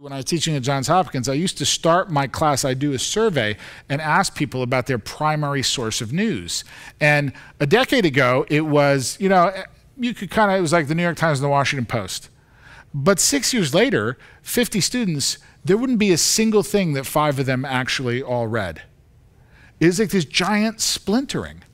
When I was teaching at Johns Hopkins, I used to start my class, I do a survey and ask people about their primary source of news. And a decade ago, it was, you know, you could kind of, it was like the New York Times and the Washington Post. But six years later, 50 students, there wouldn't be a single thing that five of them actually all read. It like this giant splintering.